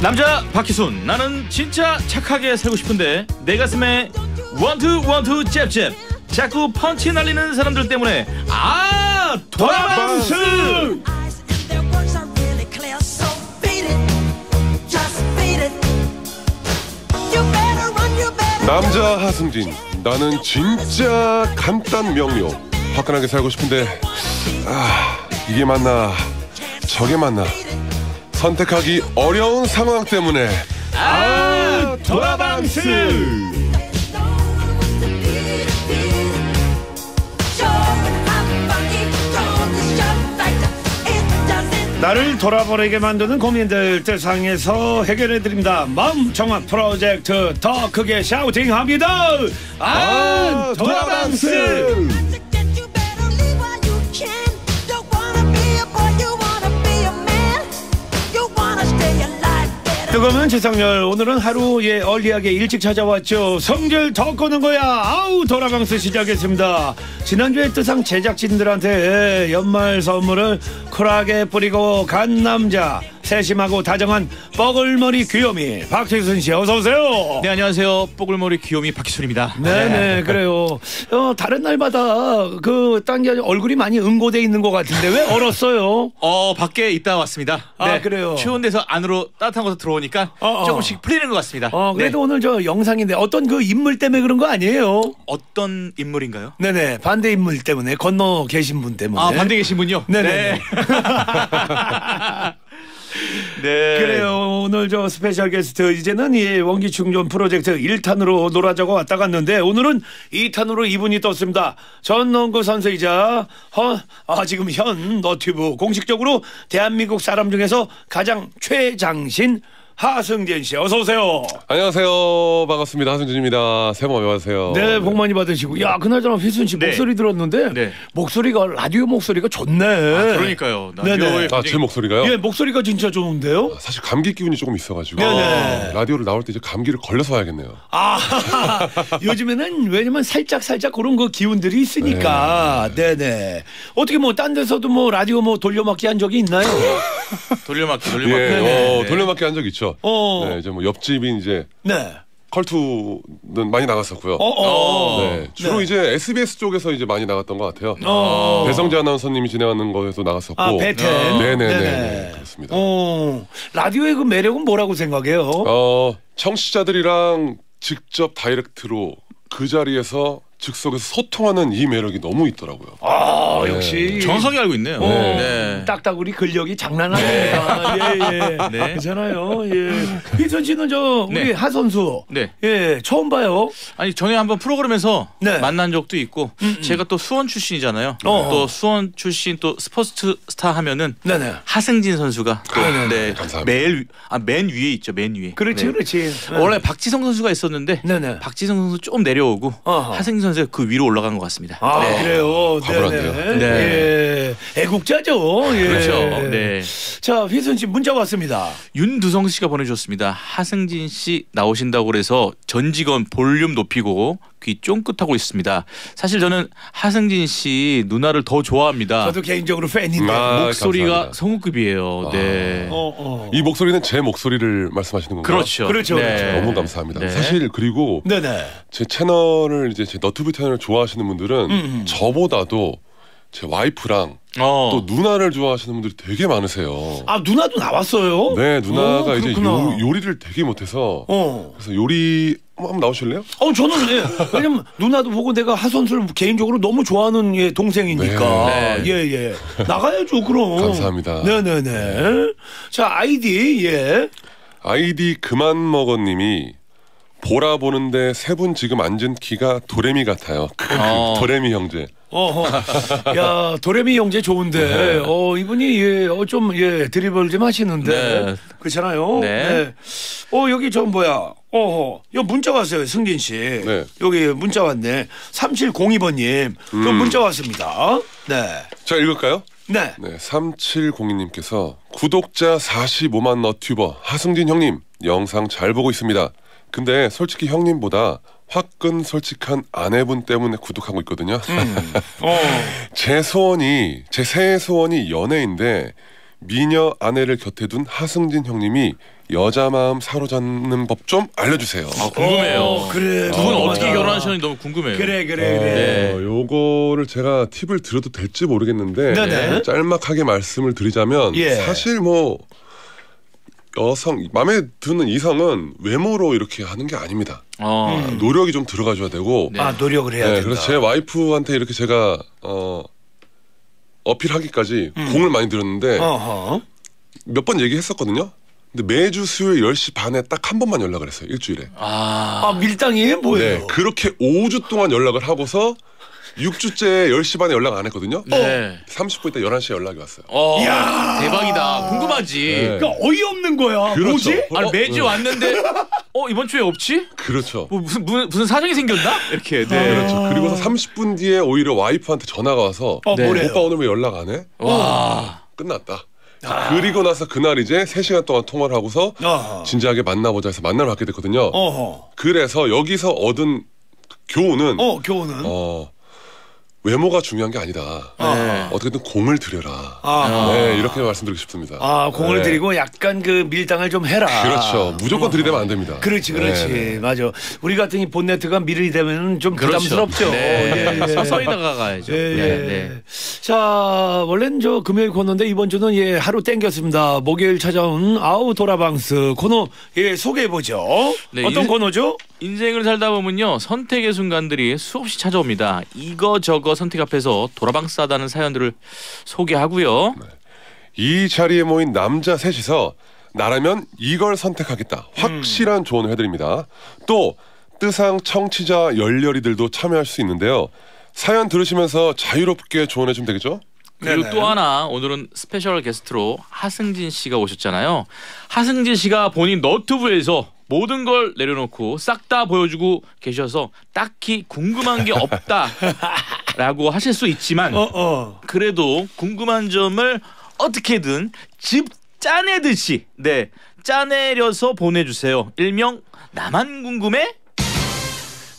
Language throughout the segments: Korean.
남자 박희순 나는 진짜 착하게 살고 싶은데 내 가슴에 원투 원투 잽잽. 자꾸 펀치 날리는 사람들 때문에. 아 도라방스. 남자 하승진 나는 진짜 간단 명료. 화끈하게 살고 싶은데 아 이게 맞나? 저게 맞나 선택하기 어려운 상황 때문에 아 도라방스 나를 돌아보내게 만드는 고민들 대상에서 해결해 드립니다. 마음 정화 프로젝트 더 크게 샤우팅합니다. 아, 도라방스. 뜨거운 지상열. 오늘은 하루 예 얼리하게 일찍 찾아왔죠. 성질 더 꺼는 거야. 아우 도라방스 시작했습니다. 지난주에 뜨상 제작진들한테 연말 선물을 쿨하게 뿌리고 간 남자 세심하고 다정한 뻐글머리 귀요미 박태순 씨 어서 오세요 네 안녕하세요 뽀글머리 귀요미 박희순입니다 네네 그래요 어, 다른 날마다 그딴게 얼굴이 많이 응고돼 있는 것 같은데 왜 얼었어요 어 밖에 있다 왔습니다 아, 그래요? 추운 데서 안으로 따뜻한 곳으로 들어오니까 어, 어. 조금씩 풀리는 것 같습니다 어 네. 그래도 오늘 저 영상인데 어떤 그 인물 때문에 그런 거 아니에요 어떤 인물인가요? 네네 반대 인물 때문에 건너 계신 분 때문에 아 반대 계신 분요? 네네. 네. 네. 그래요 오늘 저 스페셜 게스트 이제는 이 원기 충전 프로젝트 1탄으로 노라조가 왔다 갔는데 오늘은 2탄으로 이분이 떴습니다 전 농구 선수이자 허, 아, 지금 현 너튜브 공식적으로 대한민국 사람 중에서 가장 최장신 하승진 씨 어서 오세요 안녕하세요 반갑습니다 하승진입니다 새해 복 많이 받으세요 네, 복 많이 받으시고. 야, 그나저나 휘순 씨 네. 목소리 들었는데 네. 목소리가 라디오 목소리가 좋네. 아, 그러니까요. 네네. 라디오에 아, 제 목소리가요? 예, 목소리가 진짜 좋은데요. 사실 감기 기운이 조금 있어가지고 네네. 라디오를 나올 때 이제 감기를 걸려서 와야겠네요 아, 요즘에는 왜냐면 살짝 살짝 그런 그 기운들이 있으니까. 네, 네. 어떻게 뭐 딴 데서도 뭐 라디오 뭐 돌려막기 한 적이 있나요? 돌려막기 돌려막기. 예, 네. 어, 돌려막기 한 적 있죠 어. 네, 이제 뭐 옆집인 이제 네. 컬투는 많이 나갔었고요 어, 어. 네, 주로 네. 이제 SBS 쪽에서 이제 많이 나갔던 것 같아요. 어. 배성재 아나운서님이 진행하는 거에서 나갔었고. 아, 배텐. 네네네. 네네. 그렇습니다. 어. 라디오의 그 매력은 뭐라고 생각해요? 어, 청취자들이랑 직접 다이렉트로 그 자리에서 즉석에서 소통하는 이 매력이 너무 있더라고요. 아, 네. 역시. 정확하게 알고 있네요. 어, 네. 딱따구리 근력이 장난 아닙니다. 예, 예. 네. 그렇잖아요. 예. 이선 씨는 저 우리 네. 하 선수. 네. 예, 처음 봐요. 아니 전에 한번 프로그램에서 네. 만난 적도 있고 음, 음. 제가 또 수원 출신이잖아요. 어. 또 수원 출신 또 스포츠 스타 하면은 네네. 하승진 선수가 또 네, 감사합니다. 매일 위- 아, 맨 위에 있죠. 맨 위에. 그렇지, 네. 그렇지. 원래 박지성 선수가 있었는데 네네. 박지성 선수 좀 내려오고 어허. 하승진 선수가 그 위로 올라간 것 같습니다. 아, 네. 그래요. 가불하네요. 네네. 네. 예. 애국자죠. 예. 그렇죠. 네. 자, 휘순 씨 문자 왔습니다. 윤두성 씨가 보내주셨습니다. 하승진 씨 나오신다고 그래서 전 직원 볼륨 높이고 귀 쫑긋하고 있습니다. 사실 저는 하승진 씨 누나를 더 좋아합니다. 저도 개인적으로 팬인데. 아, 목소리가 감사합니다. 성우급이에요. 네. 어, 어. 이 목소리는 제 목소리를 말씀하시는 건가요? 그렇죠. 그렇죠, 그렇죠. 너무 감사합니다. 네. 사실 그리고 네네. 제 채널을 이제 제 너튜브 채널을 좋아하시는 분들은 음. 저보다도 제 와이프랑 어. 또 누나를 좋아하시는 분들이 되게 많으세요. 아, 누나도 나왔어요? 네, 누나가 어, 이제. 요, 리를 되게 못해서 어. 그래서 요리 한번 나오실래요? 어, 저는 예. 왜냐면 누나도 보고 내가 하 선수를 개인적으로 너무 좋아하는 예, 동생이니까. 네. 예, 예. 나가야죠, 그럼. 감사합니다. 네네네. 자, 아이디, 예. 아이디 그만 먹어님이 보라 보는데 세 분 지금 앉은 키가 도레미 같아요. 어. 도레미 형제. 어허. 야, 도레미 형제 좋은데. 어, 이분이, 예, 어, 좀, 예, 드리블 좀 하시는데. 네. 그렇잖아요. 네. 어, 여기 저 뭐야. 어허. 여기 문자 왔어요, 승진 씨. 네. 여기 문자 왔네. 3702번님. 저 음. 문자 왔습니다. 네. 자 읽을까요? 네. 네, 3702님께서 구독자 45만 너튜버 하승진 형님 영상 잘 보고 있습니다. 근데 솔직히 형님보다 화끈 솔직한 아내분 때문에 구독하고 있거든요. 어. 제 소원이 제 새해 소원이 연애인데 미녀 아내를 곁에 둔 하승진 형님이 여자 마음 사로잡는 법 좀 알려주세요. 아, 궁금해요. 어, 그래. 두 분 어, 어떻게 맞아. 결혼하셨는지 너무 궁금해요. 그래 그래 그래. 어, 요거를 제가 팁을 드려도 될지 모르겠는데 네네. 짤막하게 말씀을 드리자면 예. 사실 뭐 여성 마음에 드는 이성은 외모로 이렇게 하는 게 아닙니다. 어. 음. 노력이 좀 들어가줘야 되고 네. 아 노력을 해야 네, 된다. 그래서 제 와이프한테 이렇게 제가 어 어필하기까지 공을 많이 들였는데 음. 어허. 몇번 얘기했었거든요. 근데 매주 수요일 10시 반에 딱 한 번만 연락을 했어요. 일주일에. 아. 아 밀당이 뭐예요? 네. 그렇게 5주 동안 연락을 하고서 6주째 10시 반에 연락 안 했거든요. 네. 30분 있다 11시에 연락이 왔어요. 어. 야. 대박이다. 궁금하지. 네. 그러니까 어이없는 거야. 그렇죠. 뭐지? 아니 어, 매주 네. 왔는데 어 이번 주에 없지? 그렇죠. 뭐 무슨 무슨, 무슨 사정이 생겼나? 이렇게. 네. 그렇죠. 그리고서 30분 뒤에 오히려 와이프한테 전화가 와서 어 네. 오빠 오늘 왜 연락 안 해? 와. 끝났다. 그리고 나서 그날 이제 3시간 동안 통화를 하고서 어허. 진지하게 만나보자 해서 만나러 갔게 됐거든요. 어허. 그래서 여기서 얻은 교훈은 어 교훈은. 어, 외모가 중요한 게 아니다. 네. 어떻게든 공을 들여라. 아. 네, 이렇게 말씀드리고 싶습니다. 아 공을 네. 들이고 약간 그 밀당을 좀 해라. 그렇죠. 무조건 들이대면 안 됩니다. 그렇지, 그렇지. 네. 맞아. 우리 같은 이 본네트가 밀이 되면 좀 부담스럽죠. 네. 예, 예. 서서히 다가가야죠. 예, 네. 예. 네. 자, 원래는 저 금요일 코너인데 이번 주는 예, 하루 땡겼습니다. 목요일 찾아온 아우 도라방스 코너 예, 소개해 보죠. 네, 어떤 인- 코너죠? 인생을 살다 보면요 선택의 순간들이 수없이 찾아옵니다. 이거 저거 선택 앞에서 돌아방스다는 사연들을 소개하고요. 이 자리에 모인 남자 셋이서 나라면 이걸 선택하겠다. 확실한 조언을 해드립니다. 또 뜨상 청취자 열렬이들도 참여할 수 있는데요. 사연 들으시면서 자유롭게 조언해 주면 되겠죠? 그리고 네네. 또 하나 오늘은 스페셜 게스트로 하승진 씨가 오셨잖아요. 하승진 씨가 본인 너튜브에서 모든 걸 내려놓고 싹 다 보여주고 계셔서 딱히 궁금한 게 없다라고 하실 수 있지만 어, 어. 그래도 궁금한 점을 어떻게든 집 짜내듯이 네 짜내려서 보내주세요. 일명 나만 궁금해?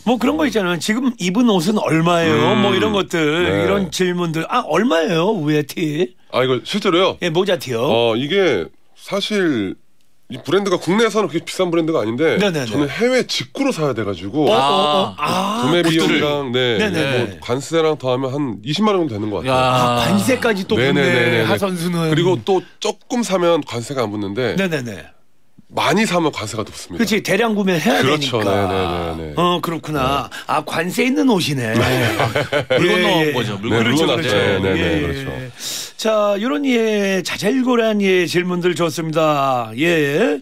뭐 그런 거 있잖아요. 지금 입은 옷은 얼마예요? 음. 뭐 이런 것들, 네. 이런 질문들. 아, 얼마예요? 위에 티? 아 이거 실제로요. 예, 모자 티요. 어 이게 사실 이 브랜드가 국내에서는 그렇게 비싼 브랜드가 아닌데 네네네. 저는 해외 직구로 사야 돼가지고 어, 아. 어, 어. 아, 구매 굿들을. 비용이랑 네, 네네네. 뭐 관세랑 더하면 한 20만 원 정도 되는 것 같아요. 아, 관세까지 또 붙네. 네네네네네. 하선수는. 그리고 또 조금 사면 관세가 안 붙는데 네네네. 많이 사면 관세가 붙습니다. 그렇지 대량 구매해야 그렇죠. 되니까. 네네네네. 어 그렇구나. 아 관세 있는 옷이네. 물건 넣은 거죠. 물건. 네, 그렇죠, 물건 그렇죠. 네, 네, 네, 예, 그렇죠. 예. 자 이런 예 자잘고란 예 질문들 좋습니다. 예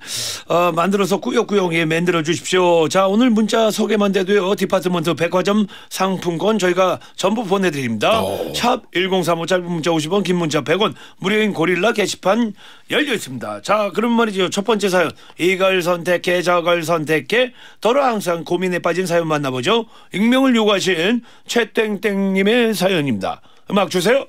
어, 만들어서 꾸역꾸역 예 만들어 주십시오. 자 오늘 문자 소개만 돼도요 디파트먼트 백화점 상품권 저희가 전부 보내드립니다. 어. 샵 #1035 짧은 문자 50원, 긴 문자 100원, 무료인 고릴라 게시판 열려 있습니다. 자 그럼 말이죠 첫 번째 사연 이걸 선택해 저걸 선택해 더러 항상 고민에 빠진 사연 만나보죠. 익명을 요구하신 최땡땡님의 사연입니다. 음악 주세요.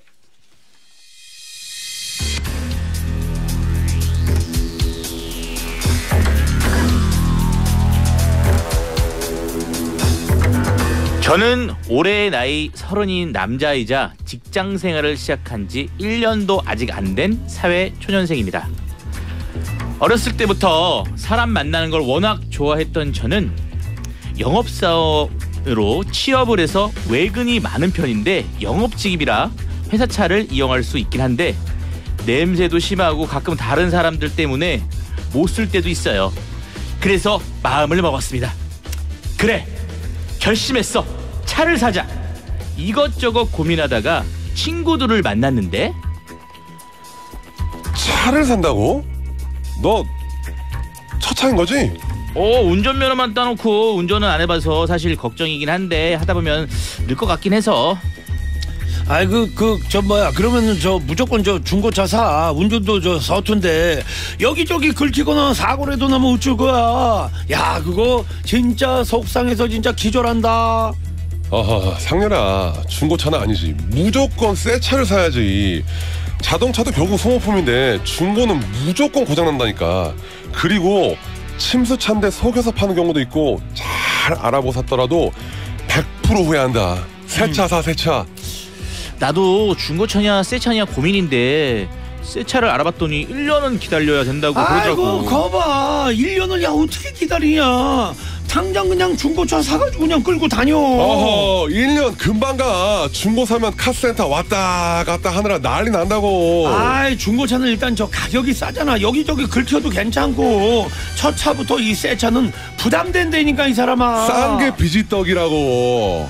저는 올해 나이 서른인 남자이자 직장 생활을 시작한 지 1년도 아직 안 된 사회 초년생입니다. 어렸을 때부터 사람 만나는 걸 워낙 좋아했던 저는 영업사원으로 취업을 해서 외근이 많은 편인데 영업직입이라 회사 차를 이용할 수 있긴 한데 냄새도 심하고 가끔 다른 사람들 때문에 못 쓸 때도 있어요. 그래서 마음을 먹었습니다. 그래 결심했어 차를 사자 이것저것 고민하다가 친구들을 만났는데 차를 산다고? 너 첫 차인 거지? 어 운전면허만 따놓고 운전은 안 해봐서 사실 걱정이긴 한데 하다 보면 늘 것 같긴 해서. 아이 그그 저 뭐야. 그러면은 저 무조건 저 중고차 사. 운전도 저 서툰데. 여기저기 긁히거나 사고라도 나면 어쩔 거야. 야 그거 진짜 속상해서 진짜 기절한다. 아 상렬아. 중고차는 아니지. 무조건 새 차를 사야지 자동차도 결국 소모품인데 중고는 무조건 고장난다니까. 그리고 침수차인데 속여서 파는 경우도 있고 잘 알아보고 샀더라도 100% 후회한다. 새 차 사 새 차. 나도 중고차냐 새 차냐 고민인데 새 차를 알아봤더니 1년은 기다려야 된다고 아이고 그러더라고. 거봐. 1년을 야 어떻게 기다리냐 당장 그냥 중고차 사가지고 그냥 끌고 다녀. 어허 1년 금방 가. 중고 사면 카센터 왔다 갔다 하느라 난리 난다고. 아이 중고차는 일단 저 가격이 싸잖아. 여기저기 긁혀도 괜찮고 첫 차부터 이 새 차는 부담된다니까 이 사람아. 싼 게 비지떡이라고.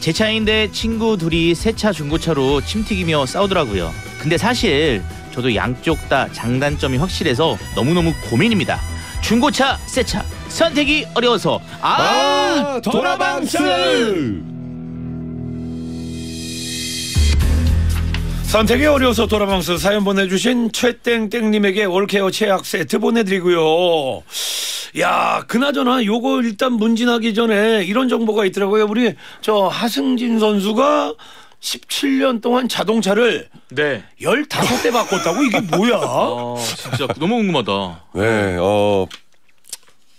제 차인데 친구 둘이 새 차 중고차로 침튀기며 싸우더라고요. 근데 사실 저도 양쪽 다 장단점이 확실해서 너무너무 고민입니다. 중고차, 새차 선택이 어려워서 아, 도라방스! 선택이 어려워서 돌아방수 사연 보내주신 최땡땡님에게 올케어 최악 세트 보내드리고요. 야, 그나저나 요거 일단 문진하기 전에 이런 정보가 있더라고요. 우리 저 하승진 선수가 17년 동안 자동차를 네. 15대 바꿨다고? 이게 뭐야? 어, 진짜 너무 궁금하다. 네, 어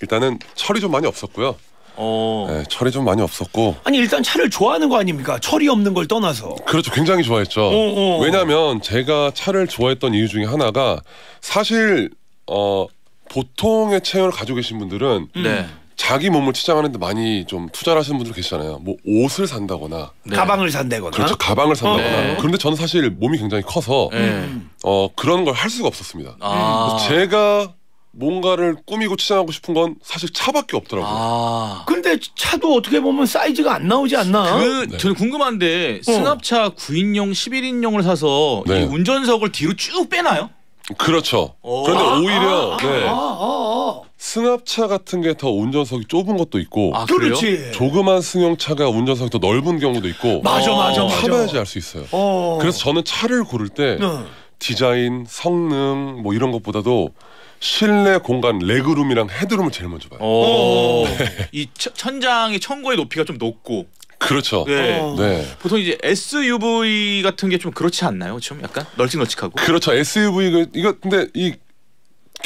일단은 철이 좀 많이 없었고요. 어. 네, 철이 좀 많이 없었고 아니, 일단 차를 좋아하는 거 아닙니까? 철이 없는 걸 떠나서. 그렇죠, 굉장히 좋아했죠. 어, 어. 왜냐하면 제가 차를 좋아했던 이유 중에 하나가 사실 어 보통의 체형을 가지고 계신 분들은 네. 자기 몸을 치장하는데 많이 좀 투자를 하시는 분들 계시잖아요. 뭐 옷을 산다거나 네. 가방을 산다거나. 그렇죠, 가방을 산다거나. 어, 어. 그런데 저는 사실 몸이 굉장히 커서 네. 어 그런 걸 할 수가 없었습니다. 아. 제가 뭔가를 꾸미고 치장하고 싶은 건 사실 차밖에 없더라고요. 아. 근데 차도 어떻게 보면 사이즈가 안 나오지 않나? 그 네. 저는 궁금한데 승합차 9인용, 11인용을 사서 네. 이 운전석을 뒤로 쭉 빼나요? 그렇죠. 오. 그런데 오히려 네, 아, 아, 승합차 같은 게 더 운전석이 좁은 것도 있고 아? 그렇지. 조그만 승용차가 운전석이 더 넓은 경우도 있고 맞아, 맞아, 맞아. 타봐야지 알 수 있어요. 어. 그래서 저는 차를 고를 때 어. 디자인, 성능 뭐 이런 것보다도 실내 공간 레그룸이랑 헤드룸을 제일 먼저 봐요. 어. 이 천- 천장의 천고의 높이가 좀 높고. 그렇죠. 네. 어. 네. 보통 이제 SUV 같은 게 좀 그렇지 않나요? 좀 약간 널찍널찍하고. 그렇죠. SUV 이거, 이거 근데 이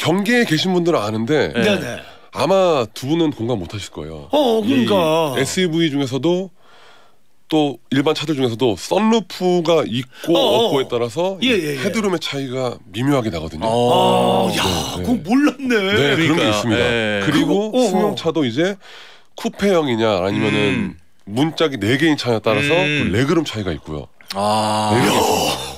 경계에 계신 분들은 아는데 네. 네네. 아마 두 분은 공감 못 하실 거예요. 어, 그러니까. 이 SUV 중에서도 또 일반 차들 중에서도 썬루프가 있고 어, 어. 없고에 따라서 이 예, 예, 예. 헤드룸의 차이가 미묘하게 나거든요. 어. 아, 야, 네. 그거 몰랐네. 네, 그런 게. 있습니다. 예. 그리고 그거- 어, 어. 승용차도 이제 쿠페형이냐 아니면은 음. 문짝이 네 개인 차에 따라서 음. 그 레그룸 차이가 있고요. 아. 네.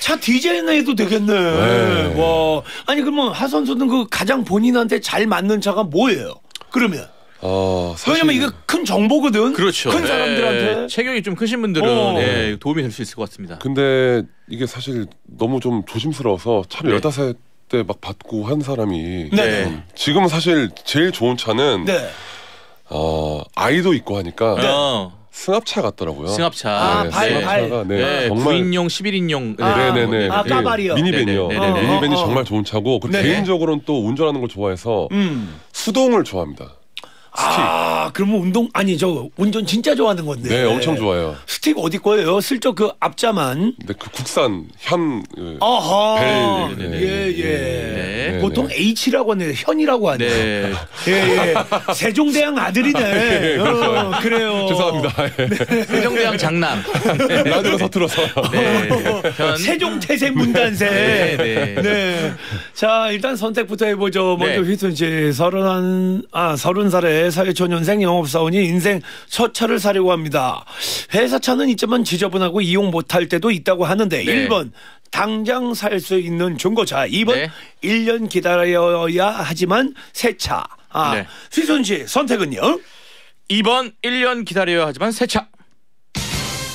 차 디자인 해도 되겠네. 네. 와. 아니, 그러면 하 선수는 그 가장 본인한테 잘 맞는 차가 뭐예요? 그러면. 어, 사실 왜냐면 이게 큰 정보거든. 그렇죠. 큰 사람들한테. 네, 체격이 좀 크신 분들은 어. 네, 도움이 될 수 있을 것 같습니다. 근데 이게 사실 너무 좀 조심스러워서 차를 네. 열다섯 대막 받고 한 사람이 네. 음, 지금은 사실 제일 좋은 차는 네. 어, 아이도 있고 하니까 어. 승합차 같더라고요. 승합차. 아, 네, 발, 승합차가 네, 네, 정말 9인용, 11인용. 아, 네네네. 아, 예, 까발이요? 미니밴이요. 네네, 네네네. 미니밴이 어, 어. 정말 좋은 차고 그 네네. 개인적으로는 또 운전하는 걸 좋아해서 음. 수동을 좋아합니다. 아, 그러면 운동 아니 저 운전 진짜 좋아하는 건데. 네, 엄청 좋아요. 스틱 어디 거예요? 슬쩍 그 앞자만. 근데 그 국산 현 그, 아하. 벨, 예, 네, 예. 네. 보통 H라고 하는데 현이라고 하네요. 네. 예, 예. 세종대왕 아들이네. 어, 그래요. 죄송합니다. 예. 세종대왕 장남. 라디오 서툴러서. 네. 현. 세종태세 문단세. 네, 네. 네. 자, 일단 선택부터 해보죠. 먼저 네. 휘순 씨, 서른, 아, 서른 살에 사회초년생 영업사원이 인생 첫 차를 사려고 합니다. 회사 차는 있지만 지저분하고 이용 못할 때도 있다고 하는데, 네. 1번, 당장 살 수 있는 중고차. 2번, 네. 1년 기다려야 하지만 새 차. 아, 네. 휘순 씨, 선택은요? 2번 1년 기다려야 하지만 새 차.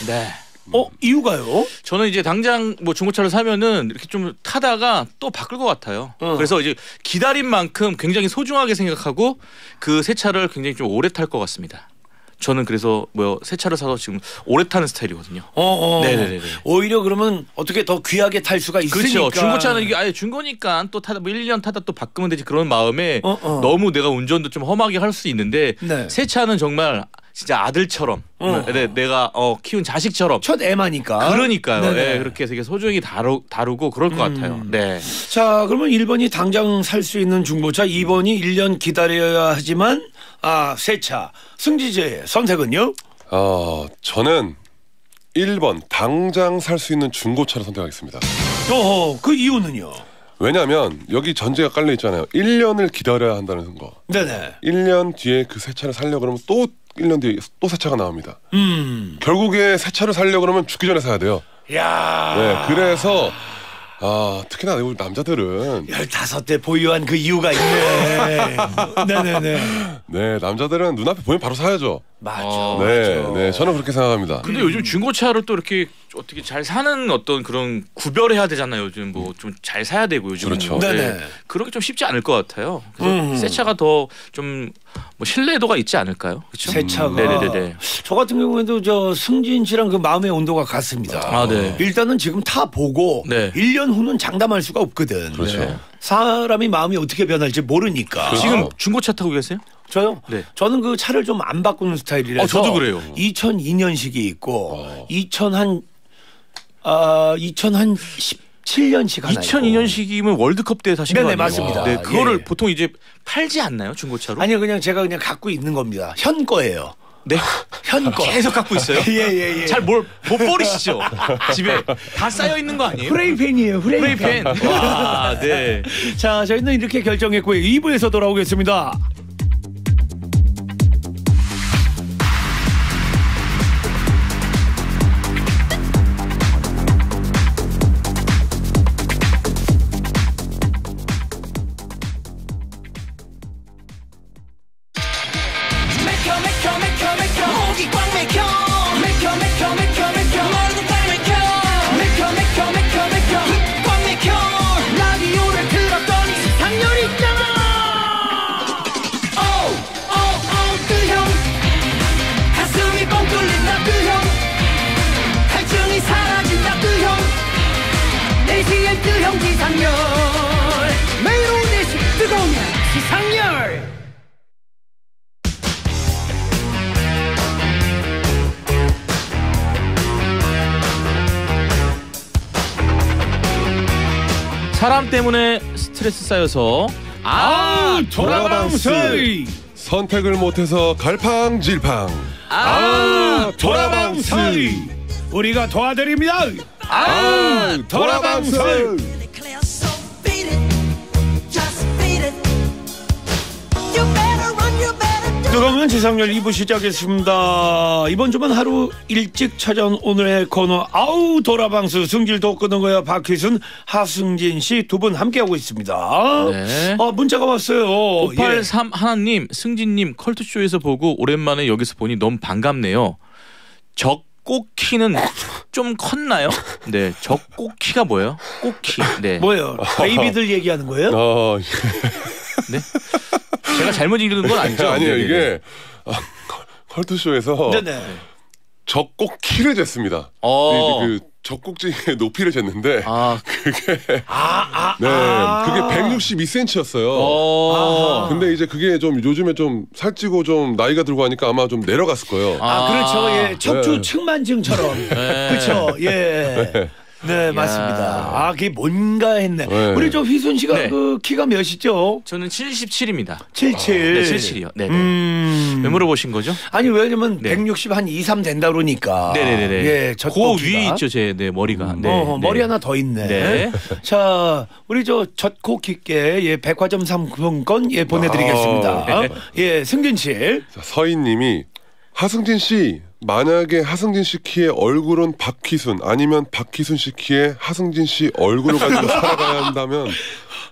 네. 어, 이유가요? 저는 이제 당장 뭐 중고차를 사면은 이렇게 좀 타다가 또 바꿀 것 같아요. 어. 그래서 이제 기다린 만큼 굉장히 소중하게 생각하고 그 새 차를 굉장히 좀 오래 탈 것 같습니다. 저는 그래서 뭐 새 차를 사서 지금 오래 타는 스타일이거든요. 어, 어. 오히려 그러면 어떻게 더 귀하게 탈 수가 있으니까. 그렇죠. 중고차는 이게 아예 중고니까 또 타다 뭐 1년 타다 또 바꾸면 되지 그런 마음에 어, 어. 너무 내가 운전도 좀 험하게 할 수 있는데 네. 새 차는 정말 진짜 아들처럼 어. 네, 내가 어, 키운 자식처럼 첫 애마니까. 그러니까요. 음. 예, 그렇게 되게 소중히 다루, 다루고 그럴 것 같아요. 네. 자, 그러면 1번이 당장 살 수 있는 중고차, 2번이 1년 기다려야 하지만 아, 새 차. 승지제 선택은요? 어, 저는 1번 당장 살 수 있는 중고차를 선택하겠습니다. 어, 그 이유는요? 왜냐하면 여기 전제가 깔려 있잖아요. 1년을 기다려야 한다는 거. 네네. 1년 뒤에 그 새 차를 살려 그러면 또 1년 뒤에 또 새 차가 나옵니다. 음. 결국에 새 차를 살려 그러면 죽기 전에 사야 돼요. 야. 네, 그래서 아 특히나 우리 남자들은 15대 보유한 그 이유가 있네. 네네네. 네 남자들은 눈앞에 보면 바로 사야죠. 맞아. 어, 네, 맞아. 네 저는 그렇게 생각합니다. 근데 요즘 중고차를 또 이렇게 어떻게 잘 사는 어떤 그런 구별해야 되잖아요. 요즘 뭐 좀 잘 사야 되고 요즘 그렇죠. 네네. 그런 게 좀 쉽지 않을 것 같아요. 그래서 음. 새 차가 더 좀 뭐 신뢰도가 있지 않을까요? 그렇죠? 새 차가. 네네네. 저 같은 경우에도 저 승진 씨랑 그 마음의 온도가 같습니다. 아, 네. 일단은 지금 타 보고 네. 1년 후는 장담할 수가 없거든. 그렇죠. 네. 사람이 마음이 어떻게 변할지 모르니까. 그렇죠. 지금 중고차 타고 계세요? 저요? 네. 저는 그 차를 좀 안 바꾸는 스타일이라서 어, 저도 그래요. 2002년식이 있고 어. 2000한 아 2000한 17년식 하나 2002년식이면 월드컵 때 사신 거 네네, 아니에요? 맞습니다. 네, 그거를 예. 보통 이제 팔지 않나요 중고차로? 아니요 그냥 제가 그냥 갖고 있는 겁니다. 현 거예요. 네. 현 거. 계속 갖고 있어요? 예 예 예. 잘 뭘 못 버리시죠? 집에 다 쌓여 있는 거 아니에요? 프레이팬이에요. 프레이팬. 프레이팬. 와, 네. 자, 저희는 이렇게 결정했고요. 2부에서 돌아오겠습니다. 때문에 스트레스 쌓여서 아, 돌아방세. 선택을 못해서 갈팡질팡. 아, 돌아방세. 우리가 도와드립니다. 아, 돌아방세. 뜨거운 지상렬 2부 시작했습니다. 이번 주만 하루 일찍 찾아온 오늘의 코너 아우 돌아방수 승질도 끄는 거야 박희순 하승진 씨 두 분 함께하고 있습니다. 네. 어, 문자가 왔어요. 583 하나님, 승진님 컬투쇼에서 보고 오랜만에 여기서 보니 너무 반갑네요. 적 꽃키는 좀 컸나요? 네, 적꽃키가 뭐예요? 꽃키. 네. 예. 뭐예요? 베이비들 얘기하는 거예요? 어, 네? 제가 잘못 읽는 건 아니죠? 아니에요 네네네. 이게 아, 컬투쇼에서 네네. 적곡 키를 쟀습니다. 어. 그, 그 적곡지의 높이를 쟀는데 아, 아, 아, 네 아. 그게 162cm였어요. 어. 근데 이제 그게 좀 요즘에 좀 살찌고 좀 나이가 들고 하니까 아마 좀 내려갔을 거예요. 아, 그렇죠. 예. 척추 네. 측만증처럼. 네. 그렇죠. 예. 네, 맞습니다. 아, 그게 뭔가 했네. 네. 우리 저 휘순 씨가 네. 그 키가 몇이죠? 저는 77입니다. 77. 네, 77이요. 네. 네. 음. 왜 물어보신 거죠? 아니 왜냐면 네. 160 한 2, 3 된다 그러니까. 네네네. 예, 그 젖꼭지가. 위에 있죠, 제 네, 머리가. 네. 어, 네. 머리 하나 더 있네. 네. 자, 우리 저 젖코키께 예, 백화점 상품권 예 보내 드리겠습니다. 아. 예, 승진 씨. 자, 서인 님이 하승진 씨 만약에 하승진 씨 키의 얼굴은 박희순 아니면 박희순 씨 키의 하승진 씨 얼굴을 가지고 살아가야 한다면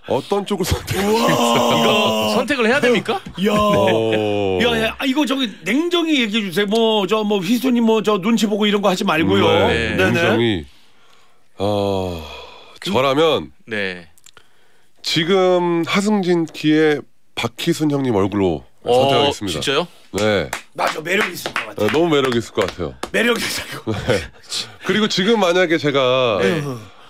어떤 쪽을 선택하시겠어요? 이거 선택을 해야 됩니까? 야. 어. 야, 야, 아, 이거 저기 냉정히 얘기해 주세요. 뭐 저뭐 휘순이 뭐 저 눈치 보고 이런 거 하지 말고요. 네, 네네. 굉장히 어 저라면 네. 지금 하승진 키의 박희순 형님 얼굴로 선택하겠습니다. 어, 진짜요? 네, 맞아, 매력 있을 것 같아. 어, 너무 매력 있을 것 같아요. 매력 있어. 이거. 그리고 지금 만약에 제가 네.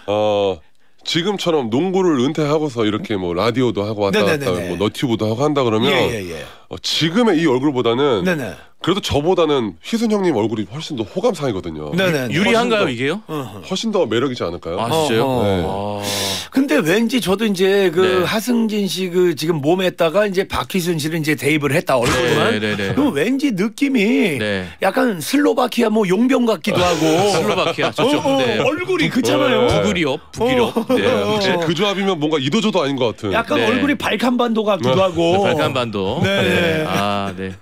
어 지금처럼 농구를 은퇴하고서 이렇게 뭐 라디오도 하고 왔다 갔다 네네네네. 뭐 너튜브도 하고 한다 그러면 예, 예, 예. 어, 지금의 이 얼굴보다는 네네. 그래도 저보다는 희순 형님 얼굴이 훨씬 더 호감상이거든요. 네네. 유리한가요 훨씬 이게요? 훨씬 더 매력이지 않을까요? 아 진짜요? 네. 아. 근데 왠지 저도 이제 그 네. 하승진 씨 그 지금 몸에다가 이제 박희순 씨를 이제 대입을 했다 얼굴만. 네, 네, 네. 그럼 왠지 느낌이 네. 약간 슬로바키아 뭐 용병 같기도 하고. 슬로바키아 저쪽. 어, 어, 네. 얼굴이 그렇잖아요. 북유럽, 북유럽. 어. 네. 그 조합이면 뭔가 이도저도 아닌 것 같은. 약간 네. 얼굴이 발칸반도 같기도 하고. 발칸반도. 네. 아 네.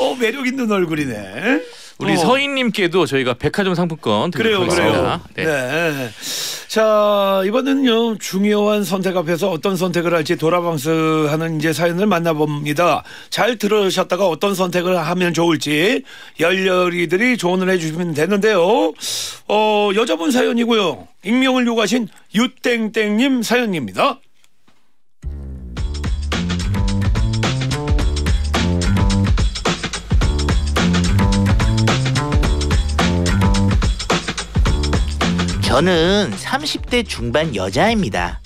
어 매력 있는 얼굴이네. 우리 어. 서인님께도 저희가 백화점 상품권 그래요, 드리도록 그래요. 하겠습니다. 네. 네. 자, 이번엔요, 중요한 선택 앞에서 어떤 선택을 할지 도라방스 하는 이제 사연을 만나봅니다. 잘 들으셨다가 어떤 선택을 하면 좋을지 열렬히들이 조언을 해주시면 되는데요. 어, 여자분 사연이고요. 익명을 요구하신 유땡땡님 사연입니다. 저는 30대 중반 여자입니다.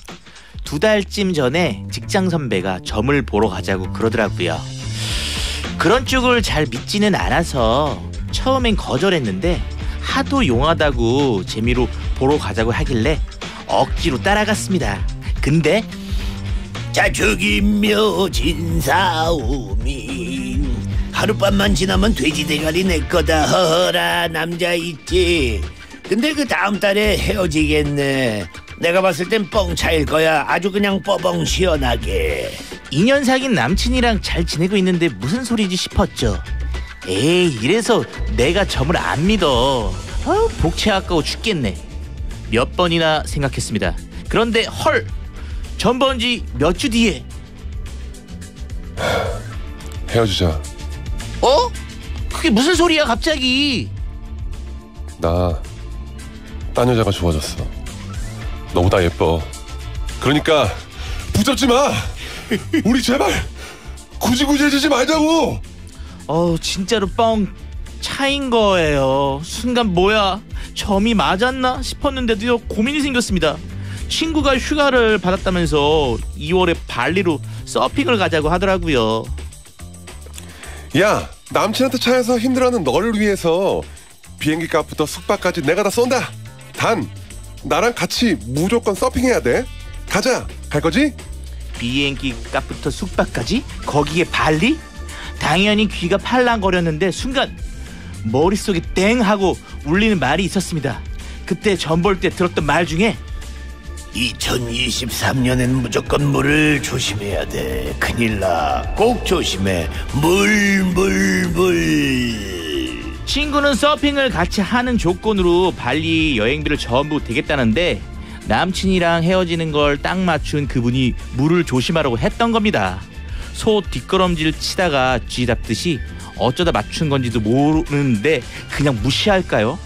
두 달쯤 전에 직장 선배가 점을 보러 가자고 그러더라고요. 그런 쪽을 잘 믿지는 않아서 처음엔 거절했는데 하도 용하다고 재미로 보러 가자고 하길래 억지로 따라갔습니다. 근데 자 저기 묘진 사오민 하룻밤만 지나면 돼지 대가리 내 거다 허허라 남자 있지 근데 그 다음 달에 헤어지겠네. 내가 봤을 땐 뻥 차일 거야. 아주 그냥 뻐벙 시원하게. 2년 사귄 남친이랑 잘 지내고 있는데 무슨 소리지 싶었죠. 에이 이래서 내가 점을 안 믿어. 어, 복채 아까워 죽겠네. 몇 번이나 생각했습니다. 그런데 헐! 전번지 몇 주 뒤에. 헤어지자. 어? 그게 무슨 소리야 갑자기? 나 딴 여자가 좋아졌어. 너보다 예뻐. 그러니까 붙잡지 마. 우리 제발 굳이 굳이 해주지 말자고. 어 진짜로 뻥 차인 거예요 순간 뭐야 점이 맞았나 싶었는데도요 고민이 생겼습니다 친구가 휴가를 받았다면서 2월에 발리로 서핑을 가자고 하더라고요 야 남친한테 차에서 힘들어하는 너를 위해서 비행기 값부터 숙박까지 내가 다 쏜다. 단 나랑 같이 무조건 서핑해야 돼. 가자. 갈 거지? 비행기 값부터 숙박까지 거기에 발리? 당연히 귀가 팔랑거렸는데 순간 머릿속에 땡 하고 울리는 말이 있었습니다. 그때 전볼 때 들었던 말 중에 2023년엔 무조건 물을 조심해야 돼. 큰일 나. 꼭 조심해. 물, 물, 물. 친구는 서핑을 같이 하는 조건으로 발리 여행비를 전부 대겠다는데 남친이랑 헤어지는 걸 딱 맞춘 그분이 물을 조심하라고 했던 겁니다. 소 뒷걸음질 치다가 쥐 잡듯이 어쩌다 맞춘 건지도 모르는데 그냥 무시할까요?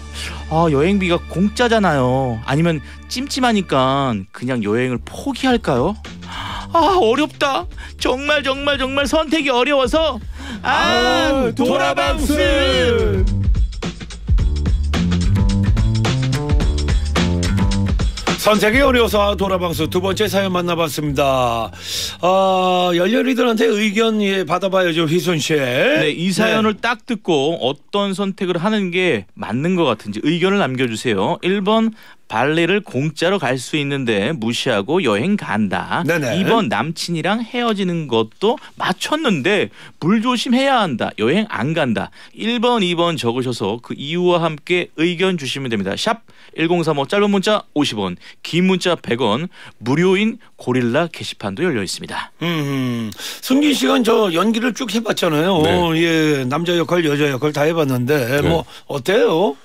아 여행비가 공짜잖아요. 아니면 찜찜하니까 그냥 여행을 포기할까요? 아 어렵다. 정말 정말 정말 선택이 어려워서 아 도라방스. 선택이 어려워서 도라방수 두 번째 사연 만나봤습니다. 아, 열렬히들한테 의견 예, 받아봐야죠, 휘순 씨. 네, 이 사연을 딱 듣고 어떤 선택을 하는 게 맞는 것 같은지 의견을 남겨주세요. 1번 발레를 공짜로 갈 수 있는데 무시하고 여행 간다. 네네. 2번 남친이랑 헤어지는 것도 맞췄는데 물 조심해야 한다. 여행 안 간다. 1번, 2번 적으셔서 그 이유와 함께 의견 주시면 됩니다. 샵 1035 짧은 문자 50원, 긴 문자 100원, 무료인 고릴라 게시판도 열려 있습니다. 음, 승진 씨가 저 연기를 쭉 해봤잖아요. 네. 어, 예, 남자 역할, 여자 역할 다 해봤는데, 네. 뭐, 어때요?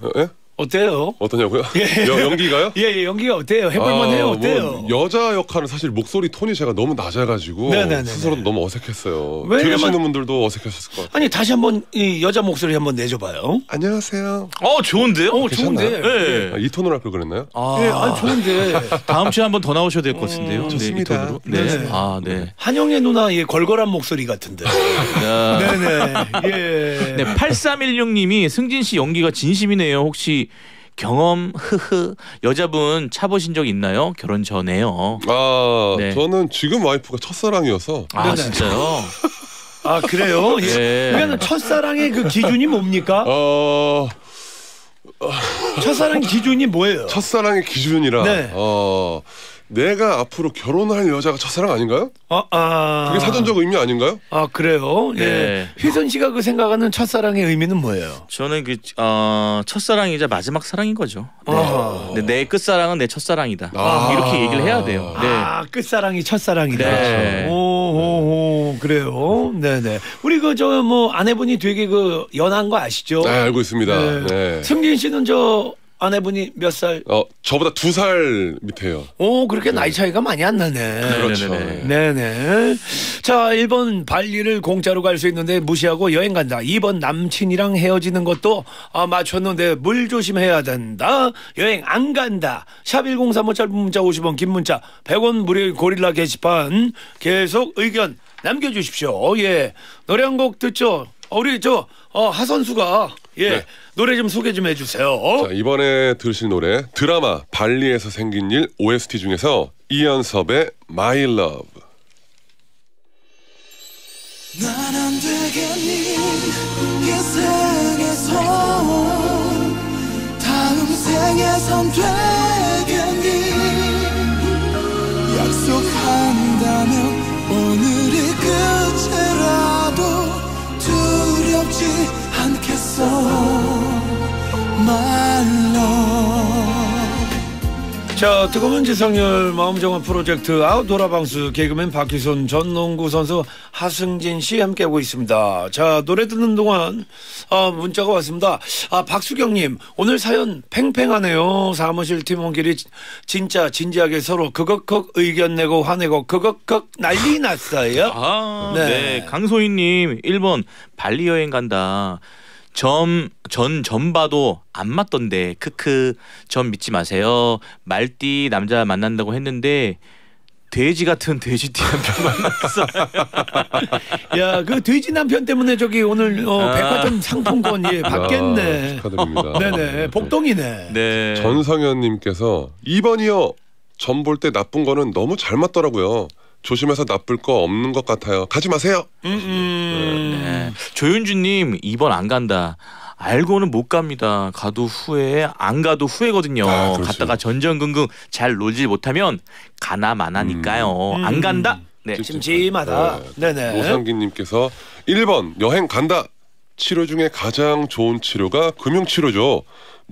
어, 예? 어때요? 어떠냐고요? 여, 연기가요? 예, 예, 연기가 어때요? 해볼만해요? 아, 어때요? 뭐 여자 역할은 사실 목소리 톤이 제가 너무 낮아가지고 네네네네. 스스로도 너무 어색했어요. 왜냐면- 들으시는 분들도 어색하셨을 것 같아요. 아니, 다시 한번 이 여자 목소리 한번 내줘봐요. 안녕하세요. 어, 좋은데요? 어, 괜찮나요? 좋은데. 네. 아, 이 톤으로 할 걸 그랬나요? 아, 예, 아니, 좋은데. 다음 주에 한 번 더 나오셔야 될 것 같은데요. 음, 네, 좋습니다. 이 톤으로. 네. 네. 아, 네. 한영애 누나 의 걸걸한 목소리 같은데. 자, 네네. 예. 네, 8316님이 승진 씨 연기가 진심이네요. 혹시 경험 흐흐 여자분 차 보신 적 있나요? 결혼 전에요. 아, 네. 저는 지금 와이프가 첫사랑이어서 아 네네. 진짜요? 아 그래요? 예. 네. 그러면 첫사랑의 그 기준이 뭡니까? 어, 첫사랑 기준이 뭐예요? 첫사랑의 기준이라. 네. 어, 내가 앞으로 결혼할 여자가 첫사랑 아닌가요? 아, 아. 그게 사전적 의미 아닌가요? 아 그래요? 예. 네. 휘선 씨가 그 생각하는 첫사랑의 의미는 뭐예요? 저는 그 어, 첫사랑이자 마지막 사랑인 거죠. 네. 아. 내 끝사랑은 내 첫사랑이다. 아. 이렇게 얘기를 해야 돼요. 네. 아 끝사랑이 첫사랑이다. 네. 오 오 오 그래요. 네네. 우리 그 저 뭐 아내분이 되게 그 연한 거 아시죠? 네, 알고 있습니다. 네. 네. 승진 씨는 저 아내분이 몇 살? 어, 저보다 두 살 밑에요. 오 그렇게 나이 차이가 많이 안 나네. 그렇죠. 네네네. 네네. 자, 1번 발리를 공짜로 갈 수 있는데 무시하고 여행 간다. 2번 남친이랑 헤어지는 것도 아, 맞췄는데 물 조심해야 된다. 여행 안 간다. 샵 1035 짧은 문자 50원 긴 문자 100원 무료 고릴라 게시판 계속 의견 남겨주십시오. 예. 노래 한 곡 듣죠. 어, 우리 저 어, 하선수가 예 네. 노래 좀 소개 좀 해주세요. 자, 이번에 들으실 노래 드라마 발리에서 생긴 일 OST 중에서 이연섭의 My Love. 난안 되겠니 인생에서 다음 생에선 되겠니 약속한다면 않겠어 My love 자 뜨거운 지상열 마음정화 프로젝트 아웃도라 방수 개그맨 박희손 전 농구 선수 하승진 씨 함께하고 있습니다. 자 노래 듣는 동안 아, 문자가 왔습니다. 아 박수경님 오늘 사연 팽팽하네요. 사무실 팀원끼리 지- 진짜 진지하게 서로 그걱걱 의견 내고 화내고 그걱걱 난리 났어요. 아, 네. 네. 강소희님 1번 발리 여행 간다. 점, 전, 점 봐도 안 맞던데. 크크. 점 믿지 마세요. 말띠 남자 만난다고 했는데, 돼지 같은 돼지띠 남편 만났어요. 야 그 돼지 남편 때문에 저기 오늘 어, 아. 백화점 상품권 예 받겠네. 아, 축하드립니다. 네네 복동이네. 네. 전성현님께서 2번이요. 점 볼 때 나쁜 거는 너무 잘 맞더라고요. 조심해서 나쁠 거 없는 것 같아요. 가지 마세요. 음, 음. 네. 조윤주님 2번 안 간다. 알고는 못 갑니다. 가도 후회, 안 가도 후회거든요. 아. 갔다가 전전긍긍 잘 놀질 못하면 가나 마나니까요. 음. 안 간다. 네. 심심하다. 네네. 노상기님께서 1번 여행 간다. 치료 중에 가장 좋은 치료가 금융치료죠.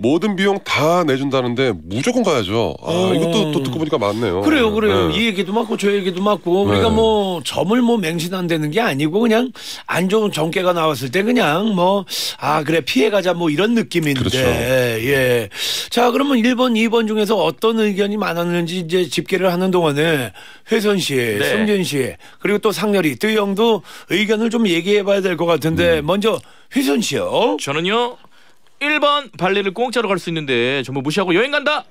모든 비용 다 내준다는데 무조건 가야죠. 아, 어. 이것도 또 듣고 보니까 맞네요. 그래요, 그래요. 네. 이 얘기도 맞고 저 얘기도 맞고 네. 우리가 뭐 점을 뭐 맹신한다는 게 아니고 그냥 안 좋은 정계가 나왔을 때 그냥 뭐 아 그래 피해가자 뭐 이런 느낌인데 그렇죠. 예. 자 그러면 1번, 2번 중에서 어떤 의견이 많았는지 이제 집계를 하는 동안에 혜선 씨, 승진 씨 그리고 또 상렬이 뜨 형도 의견을 좀 얘기해봐야 될 것 같은데 먼저 혜선 씨요. 저는요 1번 발리를 공짜로 갈 수 있는데 전부 무시하고 여행 간다.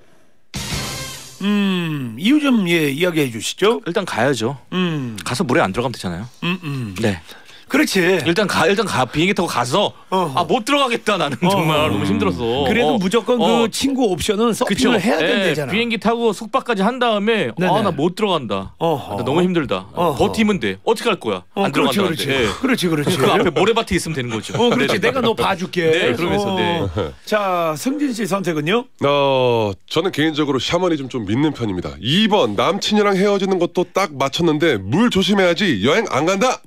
음 이유 좀 예 이야기해 주시죠. 일단 가야죠. 음, 가서 물에 안 들어가면 되잖아요. 음, 음. 네. 그렇지. 일단 가 일단 가 비행기 타고 가서 어허. 아 못 들어가겠다 나는 정말 너무 힘들어서. 그래도 어, 무조건 어, 그 친구 옵션은 서핑을 그쵸. 해야 예, 된대잖아. 비행기 타고 숙박까지 한 다음에 네네. 아 나 못 들어간다. 어허. 아, 나 너무 힘들다. 어허. 버티면 돼. 어떻게 할 거야? 어, 안 그렇지, 들어간다는데. 그렇지. 예. 그렇지, 그렇지. 그 앞에 모래밭에 있으면 되는 거죠. 어, 그렇지. 네네. 내가 너 봐줄게. 네, 그러면서, 네. 자, 승진 씨 선택은요? 어, 저는 개인적으로 샤머니즘 좀 믿는 편입니다. 2번 남친이랑 헤어지는 것도 딱 맞췄는데 물 조심해야지 여행 안 간다.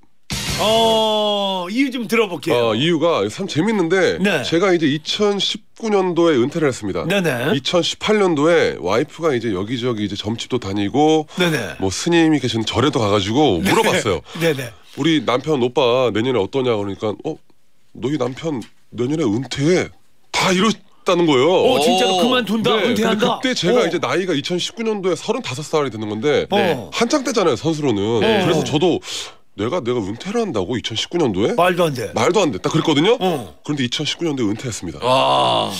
어, 이유 좀 들어볼게요. 어, 이유가 참 재밌는데 네. 제가 이제 2019년도에 은퇴를 했습니다. 네네. 2018년도에 와이프가 이제 여기저기 이제 점집도 다니고 네네. 뭐 스님이 계신 절에도 가가지고 물어봤어요. 네네. 우리 남편 오빠 내년에 어떠냐 그러니까 어 너희 남편 내년에 은퇴해 다 이렇다는 거예요. 어, 진짜로 그만둔다? 네, 은퇴한다? 그때 제가 어. 이제 나이가 2019년도에 35살이 되는 건데 어. 한창 때잖아요 선수로는. 네. 그래서 저도 내가 내가 은퇴를 한다고 2019년도에 말도 안 돼. 말도 안 돼. 딱 그랬거든요. 어. 그런데 2019년도에 은퇴했습니다. 와.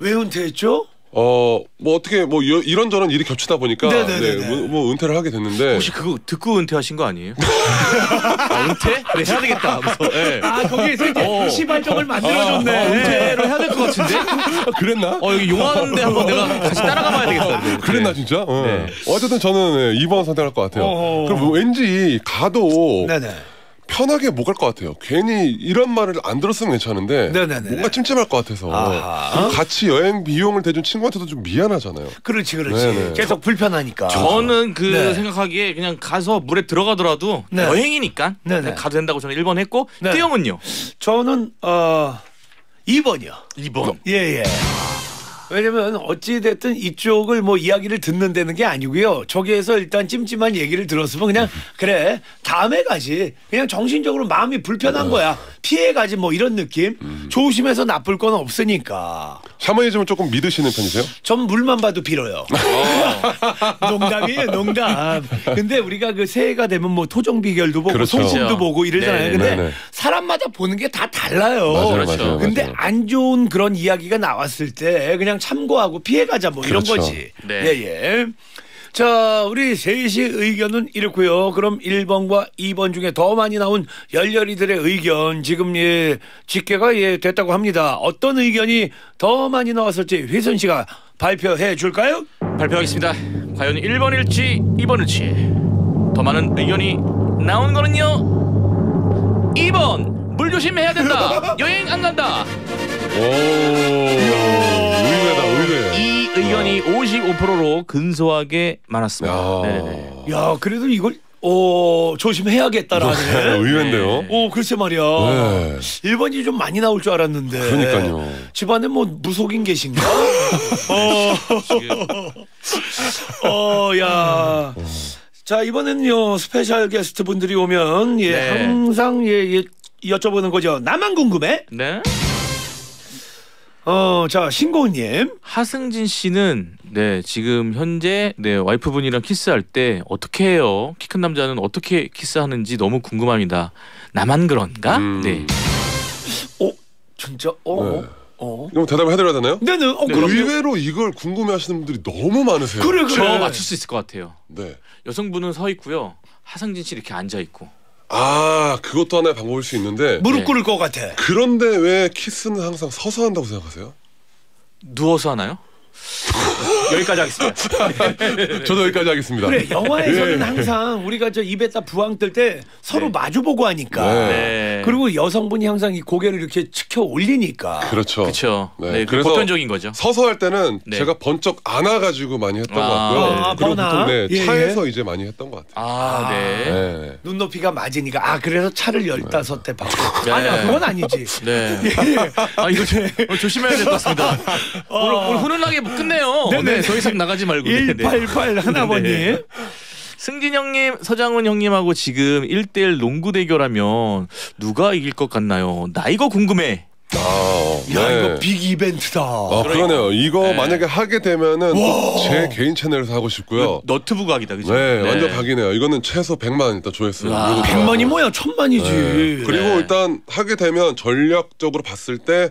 왜 은퇴했죠? 어, 뭐 어떻게 뭐 이- 이런저런 일이 겹치다 보니까 네 네네네. 네, 뭐, 뭐 은퇴를 하게 됐는데 혹시 그거 듣고 은퇴하신 거 아니에요? 아, 은퇴? 그래 해야 되겠다. 하면서. 예. 아, 거기에서 이제 어. 시발점을 만들어줬네. 어, 은퇴를 해야 될 것 같은데? 그랬나? 어 여기 용하는데 한번 내가 다시 따라가 봐야 되겠다. 네. 그랬나 진짜? 어. 네. 어쨌든 저는 네, 2번 선택할 것 같아요. 어허. 그럼 뭐 왠지 가도 네네. 편하게 못 갈 것 같아요. 괜히 이런 말을 안 들었으면 괜찮은데 네네네. 뭔가 찜찜할 것 같아서 아하. 같이 여행 비용을 대준 친구한테도 좀 미안하잖아요. 그렇지 그렇지. 네네. 계속 불편하니까. 저는 그 네. 생각하기에 그냥 가서 물에 들어가더라도 네. 여행이니까 네네. 가도 된다고 저는 1번 했고 네. 띠용은요? 저는 어 2번이요. 2번. 예, 예. 왜냐면 어찌 됐든 이쪽을 뭐 이야기를 듣는 다는 게 아니고요. 저기에서 일단 찜찜한 얘기를 들었으면 그냥 그래 다음에 가지. 그냥 정신적으로 마음이 불편한 거야. 피해 가지 뭐 이런 느낌. 조심해서 나쁠 건 없으니까. 샤머니즘을 조금 믿으시는 편이세요? 전 물만 봐도 빌어요. 농담이에요, 농담. 근데 우리가 그 새해가 되면 뭐 토종 비결도 보고 그렇죠. 그렇죠. 보고 이러잖아요. 네, 근데 네, 네. 사람마다 보는 게 다 달라요. 맞아요, 그렇죠. 맞아요, 근데 맞아요. 안 좋은 그런 이야기가 나왔을 때 그냥 참고하고 피해가자 뭐 이런 그렇죠. 거지. 네. 예, 예. 자, 우리 셋이 의견은 이렇고요. 그럼 1번과 2번 중에 더 많이 나온 열렬이들의 의견 지금 예 집계가 예 됐다고 합니다. 어떤 의견이 더 많이 나왔을지 휘선 씨가 발표해 줄까요? 발표하겠습니다. 과연 1번일지 2번일지 더 많은 의견이 나온 거는요. 2번 물 조심해야 된다. 여행 안 간다. 오 의견이 55%로 근소하게 많았습니다. 야. 네네네. 야, 그래도 이걸 어 조심해야겠다라는. 의외인데요. 오, 글쎄 말이야. 네. 1번이 좀 많이 나올 줄 알았는데. 그러니까요. 집안에 뭐 무속인 계신가? 어, 어, 야. 자, 이번엔요, 스페셜 게스트 분들이 오면, 예, 네. 항상, 예, 예, 여쭤보는 거죠. 나만 궁금해? 네. 어, 자, 신고은님. 하승진 씨는 네 지금 현재 네 와이프분이랑 키스할 때 어떻게 해요? 키 큰 남자는 어떻게 키스하는지 너무 궁금합니다. 나만 그런가? 음. 네. 어, 진짜, 어, 네. 어, 어. 그럼 대답을 해드려야 되나요? 네네, 어, 네, 그럼요. 의외로 이걸 궁금해하시는 분들이 너무 많으세요. 그래, 그래. 저 맞출 수 있을 것 같아요. 네. 여성분은 서 있고요. 하승진 씨 이렇게 앉아 있고. 아 그것도 하나의 방법일 수 있는데 무릎 네. 꿇을 것 같아. 그런데 왜 키스는 항상 서서 한다고 생각하세요? 누워서 하나요? 여기까지 하겠습니다. 저도 여기까지 하겠습니다. 그래, 영화에서는 네. 항상 우리가 저 입에다 부항 뜰 때 서로 네. 마주보고 하니까. 네. 네. 그리고 여성분이 항상 이 고개를 이렇게 치켜 올리니까. 그렇죠. 그렇죠. 네, 네, 그 그래서 보편적인 거죠. 서서 할 때는 네. 제가 번쩍 안아가지고 많이 했던 것 아, 같고요. 아, 그리고 번아. 보통 네, 예, 차에서 이제 많이 했던 것 같아요. 아, 네. 네. 눈높이가 맞으니까 아 그래서 차를 열다섯 대 받고 네. 아니야 그건 아니지 네. 아 이거 좀 오늘 조심해야 될 것 같습니다. 오늘, 오늘 훈훈하게 뭐 끝내요. 네네. 네, 더 이상 나가지 말고. 네, 네. 188 하나번님 네. 승진 형님, 서장훈 형님하고 지금 1대1 농구 대결하면 누가 이길 것 같나요? 나 이거 궁금해. 아, 어, 야 네. 이거 빅 이벤트다 아, 그러네요. 이거 네. 만약에 하게 되면은 꼭제 개인 채널에서 하고 싶고요. 너트브 각이다, 그죠? 네, 완전 각이네요. 이거는 최소 100만 일단 조회수. 와. 이러고 백만이 들어가고. 뭐야 천만이지 네. 그리고 네. 일단 하게 되면 전략적으로 봤을 때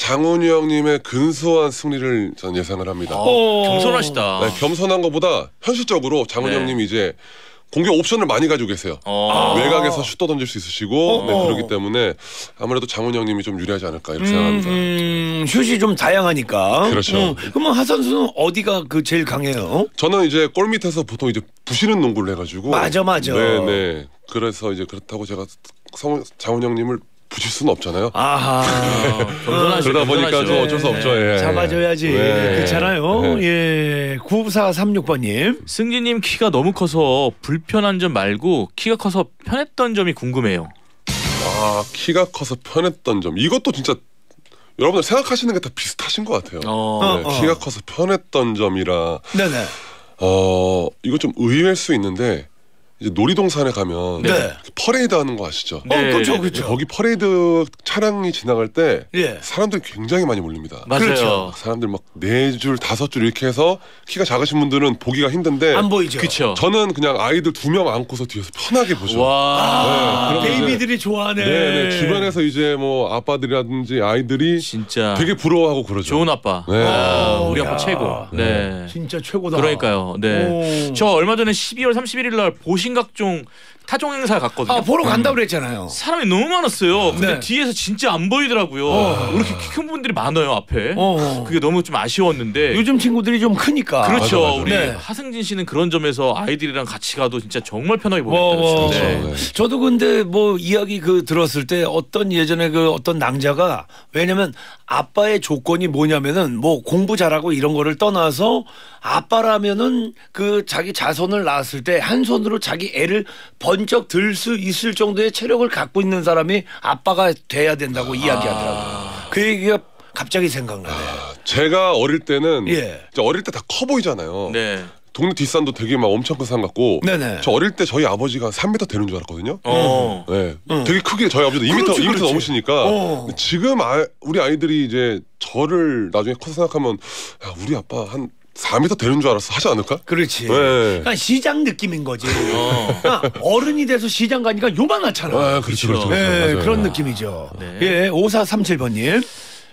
장훈이 형님의 근소한 승리를 전 예상을 합니다. 어, 겸손하시다. 네, 겸손한 것보다 현실적으로 장훈이 네. 형님이 이제 공격 옵션을 많이 가지고 계세요. 어. 외곽에서 슛도 던질 수 있으시고 어, 네, 어. 그렇기 때문에 아무래도 장훈이 형님이 좀 유리하지 않을까 이렇게 음, 생각합니다. 음, 슛이 좀 다양하니까 그렇죠. 음, 그러면 하 선수는 어디가 그 제일 강해요? 저는 이제 골 밑에서 보통 이제 부시는 농구를 해가지고 맞아, 맞아. 네네. 그래서 이제 그렇다고 제가 성 장훈 형님을 부실 수는 없잖아요. 아하 겸손하시죠. 그러다 보니까 좀. 어쩔 수 없죠. 예. 잡아줘야지 네. 그렇잖아요 네. 예 9436번님 승진님 키가 너무 커서 불편한 점 말고 키가 커서 편했던 점이 궁금해요. 아 키가 커서 편했던 점 이것도 진짜 여러분들 생각하시는 게 다 비슷하신 것 같아요. 어. 네, 어. 키가 커서 편했던 점이라 네네 어 이거 좀 의외일 수 있는데 이제 놀이동산에 가면 네. 퍼레이드 하는 거 아시죠? 네. 어 그렇죠 그렇죠 거기 퍼레이드 차량이 지나갈 때 예. 사람들이 굉장히 많이 몰립니다. 맞아요. 그렇죠. 사람들 막 네 줄 다섯 줄 이렇게 해서 키가 작으신 분들은 보기가 힘든데 안 보이죠 그쵸. 저는 그냥 아이들 두 명 안고서 뒤에서 편하게 보죠. 와. 네, 베이비들이 좋아하네 네, 네. 주변에서 이제 뭐 아빠들이라든지 아이들이 진짜 되게 부러워하고 그러죠. 좋은 아빠. 네. 아, 오, 우리 야. 아빠 최고. 네. 진짜 최고다 그러니까요. 네. 오. 저 얼마 전에 12월 31일 날 보신 각종 타종 행사 갔거든요. 아 보러 간다고 그랬잖아요. 사람이 너무 많았어요. 근데 네. 뒤에서 진짜 안 보이더라고요. 어. 왜 이렇게 키 큰 분들이 많아요 앞에. 어. 그게 너무 좀 아쉬웠는데. 요즘 친구들이 좀 크니까. 그렇죠. 맞아, 맞아. 우리 네. 하승진 씨는 그런 점에서 아이들이랑 같이 가도 진짜 정말 편하게 뭐, 보겠다. 뭐. 네. 그렇죠. 네. 저도 근데 뭐 이야기 그 들었을 때 어떤 예전에 그 어떤 낭자가 왜냐면 아빠의 조건이 뭐냐면은 뭐 공부 잘하고 이런 거를 떠나서 아빠라면은 그 자기 자손을 낳았을 때 한 손으로 자기 애를 번쩍 들 수 있을 정도의 체력을 갖고 있는 사람이 아빠가 돼야 된다고 이야기하더라고요. 그 얘기가 갑자기 생각나네. 제가 어릴 때는 예. 저 어릴 때 다 커 보이잖아요. 네. 동네 뒷산도 되게 막 엄청 큰 산 같고 네네. 저 어릴 때 저희 아버지가 3m 되는 줄 알았거든요. 어. 네. 되게 크게 저희 아버지도 2m, 그렇지, 2m 그렇지. 넘으시니까 어. 지금 아, 우리 아이들이 이제 저를 나중에 커서 생각하면 야, 우리 아빠 한 4m 되는 줄 알았어 하지 않을까? 그렇지. 네. 그러니까 시장 느낌인 거지. 그러니까 어른이 돼서 시장 가니까 요만하잖아. 아, 그렇죠, 그렇죠. 그렇죠. 네, 맞아요. 그런 느낌이죠. 네. 예, 5437번님.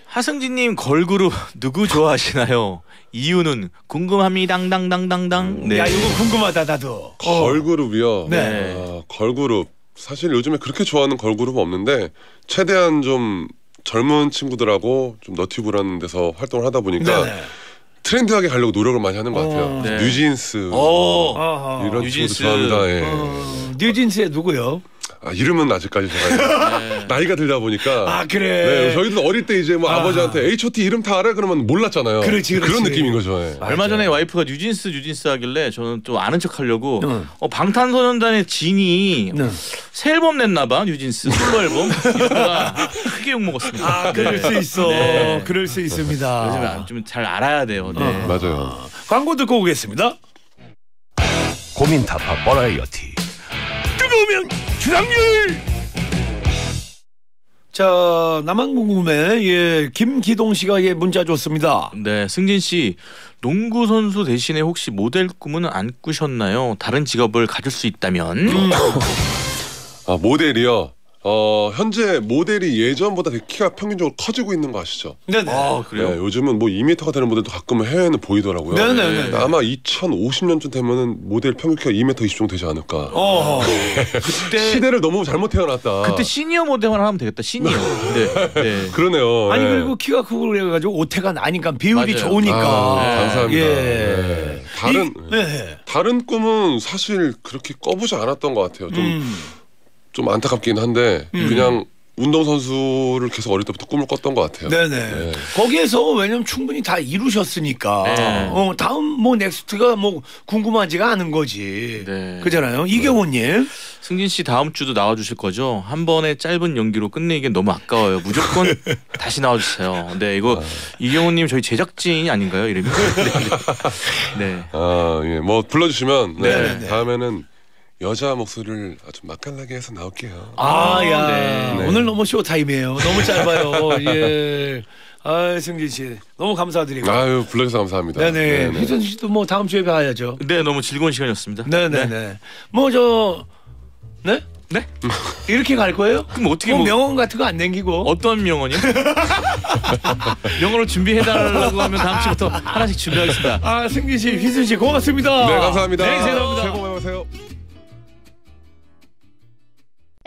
하승진님 걸그룹 누구 좋아하시나요? 이유는 궁금합니다. 당당당당당. 네. 야, 이거 궁금하다, 나도. 걸그룹이요. 네. 아, 걸그룹. 사실 요즘에 그렇게 좋아하는 걸그룹은 없는데 최대한 좀 젊은 친구들하고 좀 너튜브라는 데서 활동을 하다 보니까 네네. 트렌드하게 가려고 노력을 많이 하는 것 같아요. 어. 네. 뉴진스 어. 이런 뉴진스. 친구들 좋아합니다. 예. 어, 뉴진스의 누구요? 아, 이름은 아직까지 제가 네. 나이가 들다 보니까 아, 그래. 네, 저희도 어릴 때 이제 뭐 아. 아. 버지한테 H.O.T 이름 다 알아 그러면 몰랐잖아요. 그렇지, 그렇지. 런 느낌인 거죠. 예. 얼마 전에 와이프가 뉴진스 뉴진스 하길래 저는 또 아는 척 하려고 응. 어, 방탄소년단의 진이 네. 새 앨범 냈나 봐 뉴진스 솔로 앨범 이러다가 크게 욕 먹었습니다. 아, 그럴 네. 수 있어. 네. 그럴 수 있습니다. 요즘에 좀 잘 알아야 돼요. 네. 어. 맞아요. 광고 듣고 오겠습니다. 고민 타파 버라이어티 뜨거우면 지상렬 자 나만 궁금해 예 김기동 씨가 예 문자 줬습니다 네, 승진 씨 농구 선수 대신에 혹시 모델 꿈은 안 꾸셨나요? 다른 직업을 가질 수 있다면? 아 모델이요. 어 현재 모델이 예전보다 되게 키가 평균적으로 커지고 있는 거 아시죠? 네네 아 그래요? 네, 요즘은 뭐 2m가 되는 모델도 가끔은 해외에는 보이더라고요. 네네네 아마 2050년쯤 되면는 모델 평균 키가 2m 20 정도 되지 않을까. 어 그때 시대를 너무 잘못 태어났다. 그때 시니어 모델만 하면 되겠다. 시니어. 네. 네. 그러네요. 아니 예. 그리고 키가 크고 그래 가지고 오태가 나니까 비율이 맞아요. 좋으니까 아, 네. 감사합니다. 예 네. 다른 이- 네. 다른 꿈은 사실 그렇게 꿔보지 않았던 것 같아요. 좀 좀 음. 안타깝긴 한데 그냥 운동 선수를 계속 어릴 때부터 꿈을 꿨던 것 같아요. 네네. 네. 거기에서 왜냐면 충분히 다 이루셨으니까 네. 어, 다음 뭐 next가 뭐 궁금하지가 않은 거지. 네. 그잖아요. 이경호님. 승진 씨 다음 주도 나와 주실 거죠? 한 번의 짧은 연기로 끝내기엔 너무 아까워요. 무조건 다시 나와 주세요. 네, 이거 이경호 님 저희 제작진이 아닌가요? 이름이? 네. 네. 네. 아, 예. 뭐 불러주시면 네. 네네네. 다음에는 여자 목소리를 아주 맛깔나게 해서 나올게요. 아, 야. 네. 오늘 너무 쇼타임이에요. 너무 짧아요. 예. 아, 승진 씨. 너무 감사드리고. 아유 불러주셔서 감사합니다. 네네. 네네. 희선 씨도 뭐 다음 주에 봐야죠. 네, 너무 즐거운 시간이었습니다. 네네 네. 뭐 저, 네? 네? 이렇게 갈 거예요? 그럼 어떻게 뭐 뭐 명언 같은 거 안 남기고. 어떤 명언이요? 영어로 준비해 달라고 하면 다음 주부터 하나씩 준비하겠습니다. 아, 승진 씨, 희순 씨 고맙습니다. 네 감사합니다. 네, 감사합니다. 새해 복 많이 받으세요.